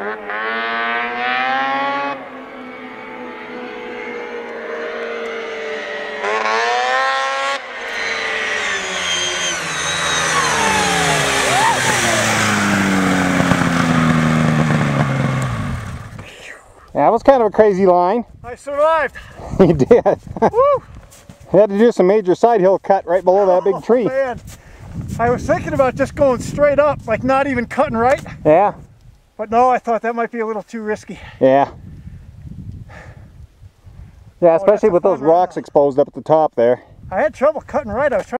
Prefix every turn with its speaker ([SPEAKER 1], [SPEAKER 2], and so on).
[SPEAKER 1] That was kind of a crazy line.
[SPEAKER 2] I survived.
[SPEAKER 1] you did.
[SPEAKER 2] Woo!
[SPEAKER 1] had to do some major side hill cut right below that big
[SPEAKER 2] oh, tree. Man. I was thinking about just going straight up, like not even cutting right.
[SPEAKER 1] Yeah.
[SPEAKER 2] But no, I thought that might be a little too risky.
[SPEAKER 1] yeah. Yeah,
[SPEAKER 2] oh,
[SPEAKER 1] especially
[SPEAKER 2] a
[SPEAKER 1] with those rocks exposed up at the top there.
[SPEAKER 2] I had trouble cutting right. I was trying